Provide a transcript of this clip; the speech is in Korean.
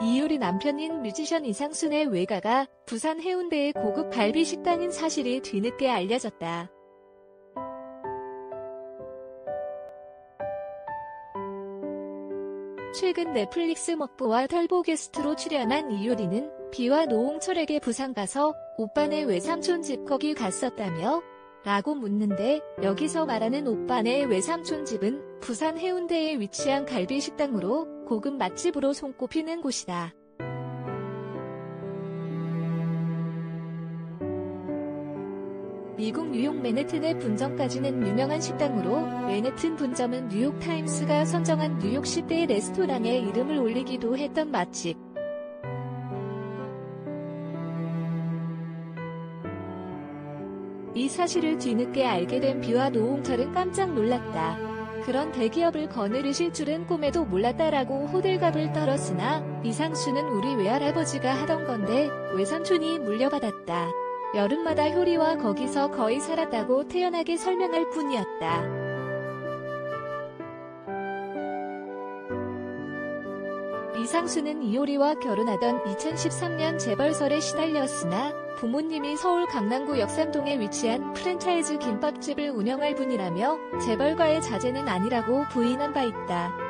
이효리 남편인 뮤지션 이상순의 외가가 부산 해운대의 고급 갈비 식당인 사실이 뒤늦게 알려졌다. 최근 넷플릭스 먹보와 털보 게스트로 출연한 이효리는 비와 노홍철에게 부산 가서 오빠네 외삼촌 집 거기 갔었다며? 라고 묻는데 여기서 말하는 오빠네 외삼촌 집은 부산 해운대에 위치한 갈비 식당으로 고급 맛집으로 손꼽히는 곳이다. 미국 뉴욕 맨해튼의 분점까지는 유명한 식당으로 맨해튼 분점은 뉴욕타임스가 선정한 뉴욕 10대 레스토랑에 이름을 올리기도 했던 맛집. 이 사실을 뒤늦게 알게 된 비와 노홍철은 깜짝 놀랐다. 그런 대기업을 거느리실 줄은 꿈에도 몰랐다라고 호들갑을 떨었으나 이상수는 우리 외할아버지가 하던 건데 외삼촌이 물려받았다. 여름마다 효리와 거기서 거의 살았다고 태연하게 설명할 뿐이었다. 이상수는 이효리와 결혼하던 2013년 재벌설에 시달렸으나 부모님이 서울 강남구 역삼동에 위치한 프랜차이즈 김밥집을 운영할 분이라며 재벌과의 자제는 아니라고 부인한 바 있다.